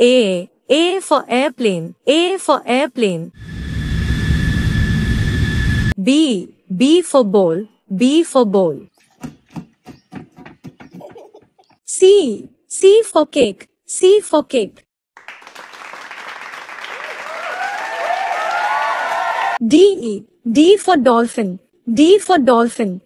A. A for airplane. A for airplane. B. B for ball. B for ball. C. C for cake. C for cake. D. D for dolphin. D for dolphin.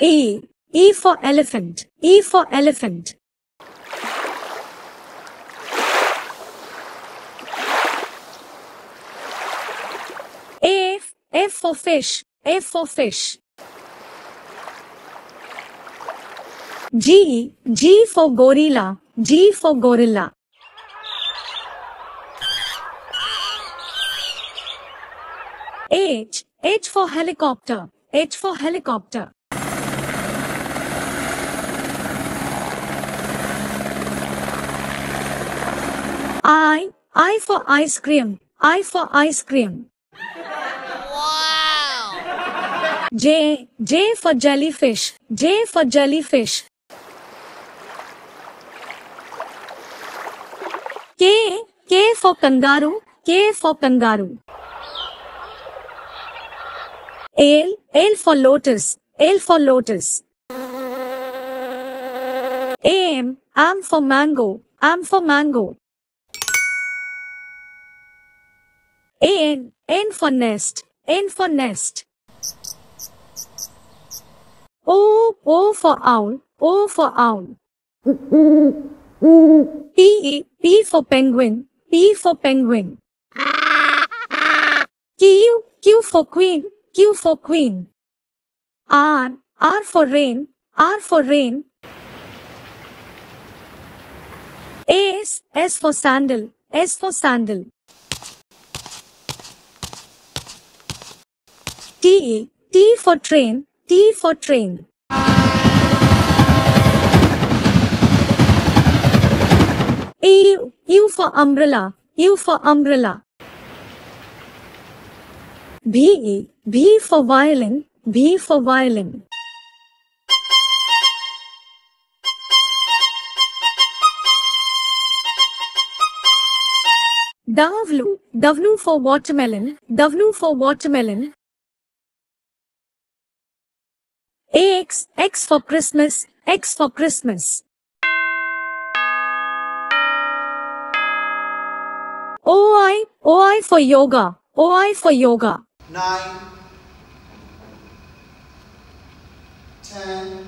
E. E for elephant. E for elephant. F. F for fish. F for fish. G. G for gorilla. G for gorilla. H. H for helicopter. H for helicopter. I. I for ice cream. I for ice cream. Wow! J. J for jellyfish. J for jellyfish. K. K for kangaroo. K for kangaroo. L. L for lotus. L for lotus. M. M for mango. M for mango. N. N for nest. N for nest. O. O for owl. O for owl. P. P for penguin. P for penguin. Q. Q for queen. Q for queen. R. R for rain. R for rain. S. S for sandal. S for sandal. T. T for train. T for train. U. U for umbrella. U for umbrella. B. B for violin. B for violin. W. W for watermelon. W for watermelon. X. X for Christmas. X for Christmas. OI. OI for yoga. OI for yoga. nine, ten,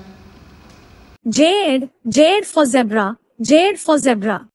Jade. Jade for zebra. Jade for zebra.